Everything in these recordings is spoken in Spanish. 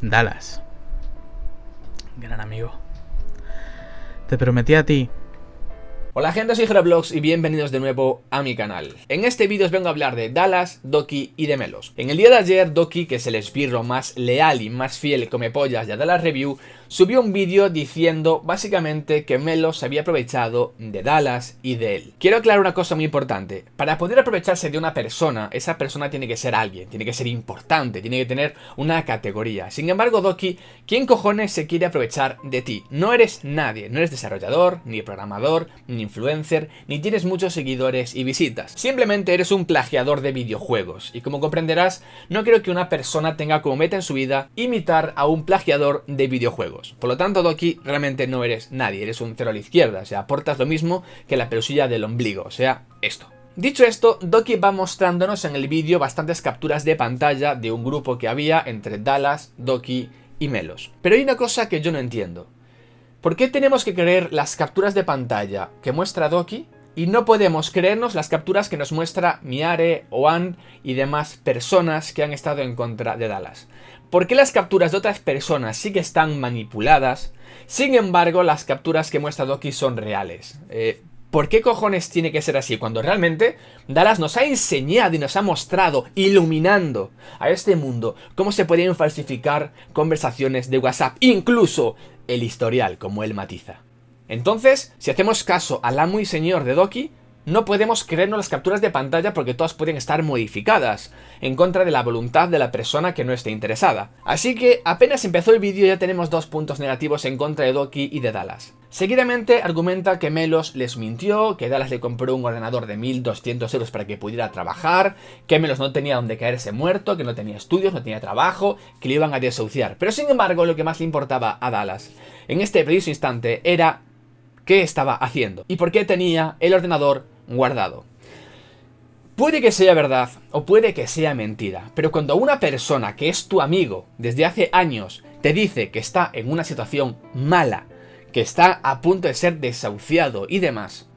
Dallas. Gran amigo. Te prometí a ti Hola gente, soy Vlogs y bienvenidos de nuevo a mi canal. En este vídeo os vengo a hablar de Dallas, Doki y de Melos. En el día de ayer, Doki, que es el esbirro más leal y más fiel come pollas de Dallas Review, subió un vídeo diciendo básicamente que Melos se había aprovechado de Dallas y de él. Quiero aclarar una cosa muy importante. Para poder aprovecharse de una persona, esa persona tiene que ser alguien, tiene que ser importante, tiene que tener una categoría. Sin embargo, Doki, ¿quién cojones se quiere aprovechar de ti? No eres nadie, no eres desarrollador, ni programador, ni influencer, ni tienes muchos seguidores y visitas. Simplemente eres un plagiador de videojuegos. Y como comprenderás, no creo que una persona tenga como meta en su vida imitar a un plagiador de videojuegos. Por lo tanto, Doki, realmente no eres nadie, eres un cero a la izquierda, o sea, aportas lo mismo que la pelusilla del ombligo, o sea, esto. Dicho esto, Doki va mostrándonos en el vídeo bastantes capturas de pantalla de un grupo que había entre Dallas, Doki y Melos. Pero hay una cosa que yo no entiendo. ¿Por qué tenemos que creer las capturas de pantalla que muestra Doki y no podemos creernos las capturas que nos muestra Miare, Oan y demás personas que han estado en contra de Dallas? ¿Por qué las capturas de otras personas sí que están manipuladas? Sin embargo, las capturas que muestra Doki son reales. Eh, ¿Por qué cojones tiene que ser así? Cuando realmente Dallas nos ha enseñado y nos ha mostrado, iluminando a este mundo, cómo se podían falsificar conversaciones de WhatsApp. Incluso el historial, como él matiza. Entonces, si hacemos caso al amo y señor de Doki, no podemos creernos las capturas de pantalla porque todas pueden estar modificadas, en contra de la voluntad de la persona que no esté interesada. Así que apenas empezó el vídeo ya tenemos dos puntos negativos en contra de Doki y de Dallas. Seguidamente argumenta que Melos les mintió, que Dallas le compró un ordenador de 1200 euros para que pudiera trabajar, que Melos no tenía donde caerse muerto, que no tenía estudios, no tenía trabajo, que le iban a desahuciar. Pero sin embargo lo que más le importaba a Dallas en este preciso instante era qué estaba haciendo y por qué tenía el ordenador guardado. Puede que sea verdad o puede que sea mentira, pero cuando una persona que es tu amigo desde hace años te dice que está en una situación mala, que está a punto de ser desahuciado y demás,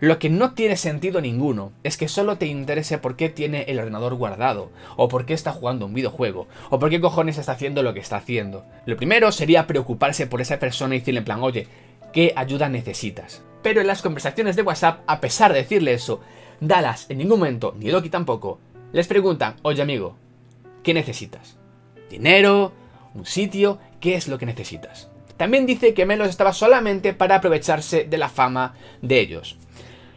lo que no tiene sentido ninguno es que solo te interese por qué tiene el ordenador guardado, o por qué está jugando un videojuego, o por qué cojones está haciendo lo que está haciendo. Lo primero sería preocuparse por esa persona y decirle en plan, oye, ¿qué ayuda necesitas? Pero en las conversaciones de WhatsApp, a pesar de decirle eso, Dallas en ningún momento, ni Loki tampoco, les preguntan, oye amigo, ¿qué necesitas? ¿Dinero? ¿Un sitio? ¿Qué es lo que necesitas? También dice que Melos estaba solamente para aprovecharse de la fama de ellos.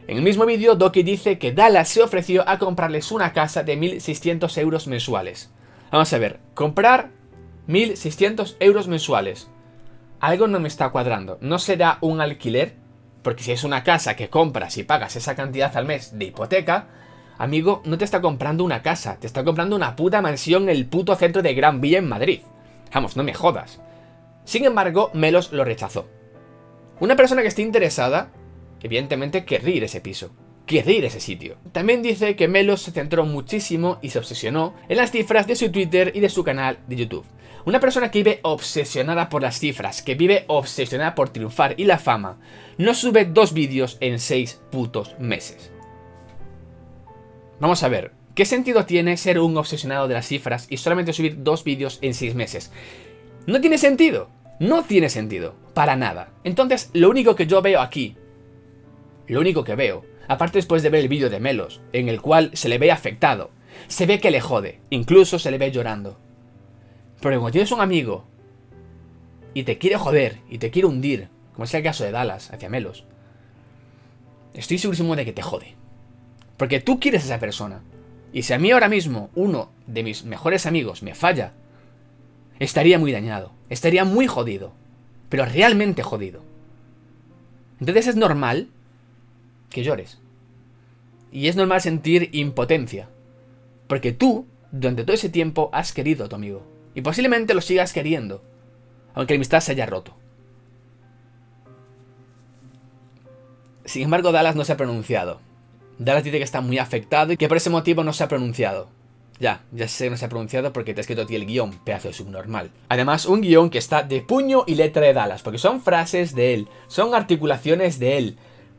En el mismo vídeo, Doki dice que Dallas se ofreció a comprarles una casa de 1.600 euros mensuales. Vamos a ver, comprar 1.600 euros mensuales. Algo no me está cuadrando. ¿No será un alquiler? Porque si es una casa que compras y pagas esa cantidad al mes de hipoteca, amigo, no te está comprando una casa, te está comprando una puta mansión en el puto centro de Gran Vía en Madrid. Vamos, no me jodas. Sin embargo, Melos lo rechazó. Una persona que esté interesada, evidentemente querría ir ese piso, querría ir a ese sitio. También dice que Melos se centró muchísimo y se obsesionó en las cifras de su Twitter y de su canal de YouTube. Una persona que vive obsesionada por las cifras, que vive obsesionada por triunfar y la fama, no sube dos vídeos en seis putos meses. Vamos a ver, ¿qué sentido tiene ser un obsesionado de las cifras y solamente subir dos vídeos en seis meses? No tiene sentido, no tiene sentido, para nada. Entonces, lo único que yo veo aquí, lo único que veo, aparte después de ver el vídeo de Melos, en el cual se le ve afectado, se ve que le jode, incluso se le ve llorando. Pero cuando tienes un amigo y te quiere joder y te quiere hundir, como es el caso de Dallas hacia Melos, estoy segurísimo de que te jode. Porque tú quieres a esa persona. Y si a mí ahora mismo uno de mis mejores amigos me falla, estaría muy dañado, estaría muy jodido, pero realmente jodido. Entonces es normal que llores. Y es normal sentir impotencia. Porque tú, durante todo ese tiempo, has querido a tu amigo. Y posiblemente lo sigas queriendo, aunque la amistad se haya roto. Sin embargo, Dallas no se ha pronunciado. Dallas dice que está muy afectado y que por ese motivo no se ha pronunciado. Ya, ya sé que no se ha pronunciado porque te ha escrito a ti el guion, pedazo de subnormal. Además, un guion que está de puño y letra de Dallas, porque son frases de él, son articulaciones de él,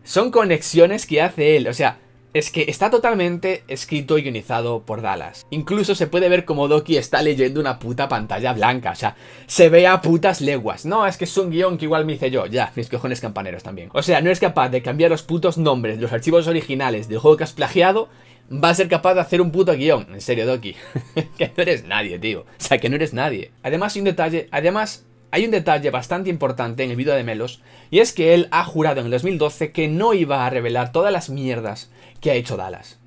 son conexiones que hace él. O sea, es que está totalmente escrito y guionizado por Dallas. Incluso se puede ver como Doki está leyendo una puta pantalla blanca, o sea, se ve a putas leguas. No, es que es un guion que igual me hice yo, ya, mis cojones campaneros también. O sea, no es capaz de cambiar los putos nombres de los archivos originales del juego que has plagiado, va a ser capaz de hacer un puto guion. En serio, Doki, que no eres nadie, tío. O sea, que no eres nadie. Además, un detalle, además, hay un detalle bastante importante en el vídeo de Melos, y es que él ha jurado en el 2012 que no iba a revelar todas las mierdas que ha hecho Dallas.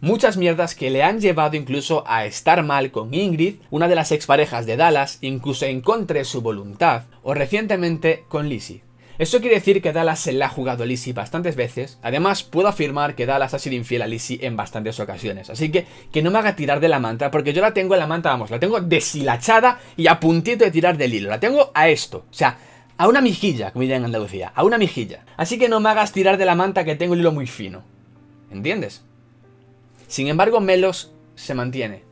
Muchas mierdas que le han llevado incluso a estar mal con Ingrid, una de las exparejas de Dallas, incluso en contra de su voluntad, o recientemente con Lizzie. Eso quiere decir que Dallas se le ha jugado a Lizzie bastantes veces. Además, puedo afirmar que Dallas ha sido infiel a Lizzie en bastantes ocasiones. Así que que no me haga tirar de la manta, porque yo la tengo en la manta, vamos, la tengo deshilachada y a puntito de tirar del hilo. La tengo a esto. O sea, a una mijilla, como diría en Andalucía. A una mijilla. Así que no me hagas tirar de la manta que tengo el hilo muy fino. ¿Entiendes? Sin embargo, Melos se mantiene.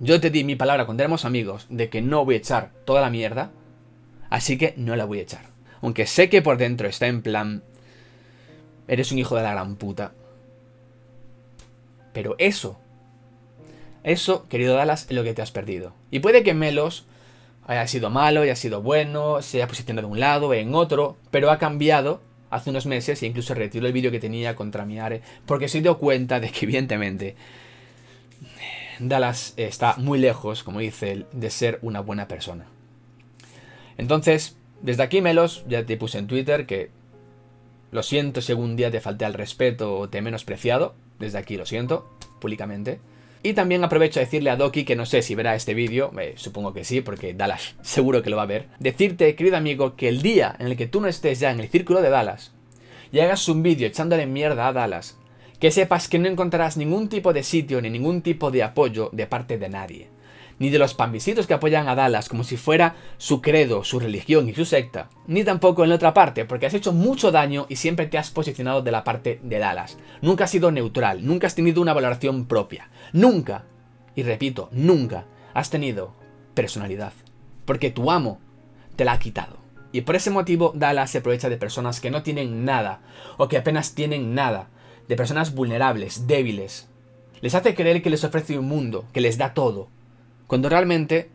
Yo te di mi palabra cuando éramos amigos de que no voy a echar toda la mierda. Así que no la voy a echar. Aunque sé que por dentro está en plan... Eres un hijo de la gran puta. Pero eso... Eso, querido Dallas, es lo que te has perdido. Y puede que Melos haya sido malo, haya sido bueno, se haya posicionado de un lado, en otro, pero ha cambiado hace unos meses e incluso retiró el vídeo que tenía contra Miare porque se dio cuenta de que evidentemente Dallas está muy lejos, como dice él, de ser una buena persona. Entonces, desde aquí, Melos, ya te puse en Twitter que lo siento si algún día te falté al respeto o te he menospreciado. Desde aquí lo siento, públicamente. Y también aprovecho a decirle a Doki que no sé si verá este vídeo, eh, supongo que sí, porque Dallas seguro que lo va a ver. Decirte, querido amigo, que el día en el que tú no estés ya en el círculo de Dallas y hagas un vídeo echándole mierda a Dallas, que sepas que no encontrarás ningún tipo de sitio ni ningún tipo de apoyo de parte de nadie ni de los pambisitos que apoyan a Dallas como si fuera su credo, su religión y su secta, ni tampoco en la otra parte, porque has hecho mucho daño y siempre te has posicionado de la parte de Dallas. Nunca has sido neutral, nunca has tenido una valoración propia, nunca, y repito, nunca has tenido personalidad, porque tu amo te la ha quitado. Y por ese motivo Dallas se aprovecha de personas que no tienen nada, o que apenas tienen nada, de personas vulnerables, débiles. Les hace creer que les ofrece un mundo, que les da todo, cuando realmente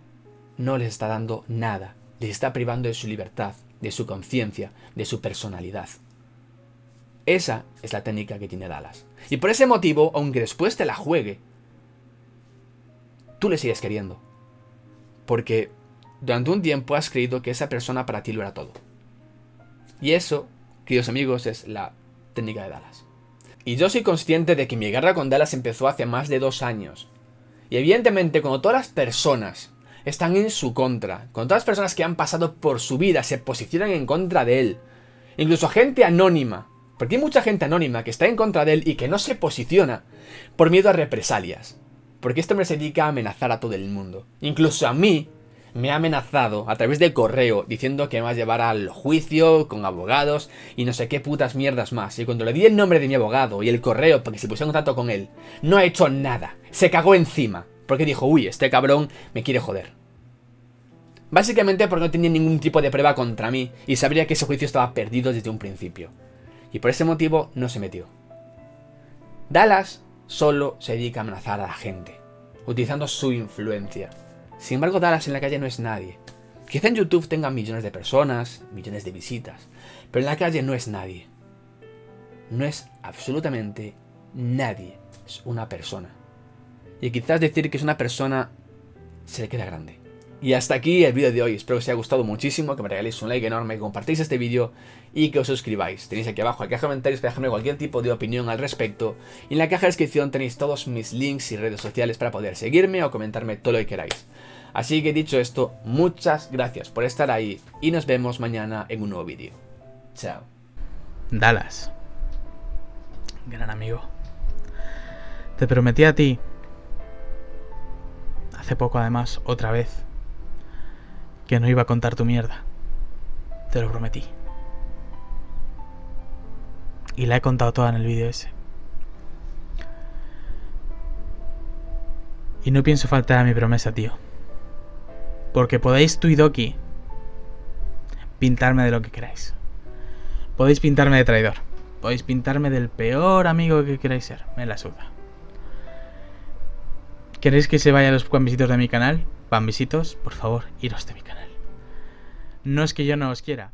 no les está dando nada, les está privando de su libertad, de su conciencia, de su personalidad. Esa es la técnica que tiene Dallas. Y por ese motivo, aunque después te la juegue, tú le sigues queriendo. Porque durante un tiempo has creído que esa persona para ti lo era todo. Y eso, queridos amigos, es la técnica de Dallas. Y yo soy consciente de que mi guerra con Dallas empezó hace más de dos años. Y evidentemente cuando todas las personas están en su contra, cuando todas las personas que han pasado por su vida se posicionan en contra de él, incluso gente anónima, porque hay mucha gente anónima que está en contra de él y que no se posiciona por miedo a represalias, porque este hombre se dedica a amenazar a todo el mundo, incluso a mí, me ha amenazado a través de correo diciendo que me va a llevar al juicio con abogados y no sé qué putas mierdas más. Y cuando le di el nombre de mi abogado y el correo para que se pusiera en contacto con él, no ha hecho nada. Se cagó encima. Porque dijo, uy, este cabrón me quiere joder. Básicamente porque no tenía ningún tipo de prueba contra mí y sabría que ese juicio estaba perdido desde un principio. Y por ese motivo no se metió. Dallas solo se dedica a amenazar a la gente, utilizando su influencia. Sin embargo, Dallas en la calle no es nadie. Quizá en YouTube tenga millones de personas, millones de visitas, pero en la calle no es nadie. No es absolutamente nadie. Es una persona. Y quizás decir que es una persona se le queda grande. Y hasta aquí el vídeo de hoy. Espero que os haya gustado muchísimo, que me regaléis un like enorme, que compartáis este vídeo y que os suscribáis. Tenéis aquí abajo en la caja de comentarios para dejarme cualquier tipo de opinión al respecto. Y en la caja de descripción tenéis todos mis links y redes sociales para poder seguirme o comentarme todo lo que queráis. Así que dicho esto, muchas gracias por estar ahí y nos vemos mañana en un nuevo vídeo. Chao. Dallas. Gran amigo. Te prometí a ti, hace poco además, otra vez, que no iba a contar tu mierda. Te lo prometí. Y la he contado toda en el vídeo ese. Y no pienso faltar a mi promesa, tío. Porque podéis tú y Doki pintarme de lo que queráis. Podéis pintarme de traidor. Podéis pintarme del peor amigo que queráis ser. Me la suda. ¿Queréis que se vayan los visitos de mi canal? Visitos, por favor, iros de mi canal. No es que yo no os quiera,